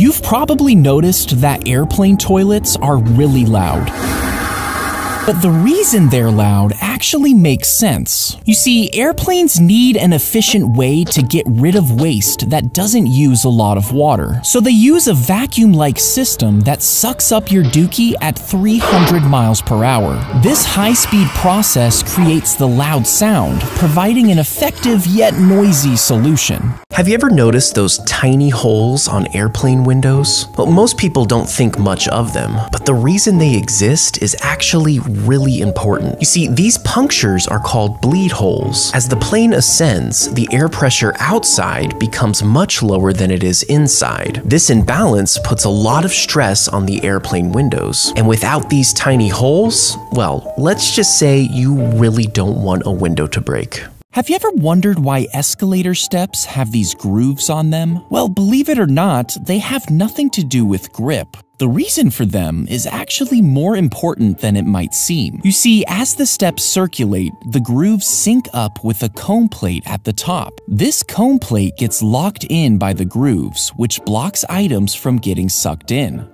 You've probably noticed that airplane toilets are really loud. But the reason they're loud actually makes sense. You see, airplanes need an efficient way to get rid of waste that doesn't use a lot of water. So they use a vacuum-like system that sucks up your dookie at 300 miles per hour. This high-speed process creates the loud sound, providing an effective yet noisy solution. Have you ever noticed those tiny holes on airplane windows? Well, most people don't think much of them, but the reason they exist is actually really important. You see, these punctures are called bleed holes. As the plane ascends, the air pressure outside becomes much lower than it is inside. This imbalance puts a lot of stress on the airplane windows. And without these tiny holes, well, let's just say you really don't want a window to break. Have you ever wondered why escalator steps have these grooves on them? Well, believe it or not, they have nothing to do with grip. The reason for them is actually more important than it might seem. You see, as the steps circulate, the grooves sync up with a comb plate at the top. This comb plate gets locked in by the grooves, which blocks items from getting sucked in.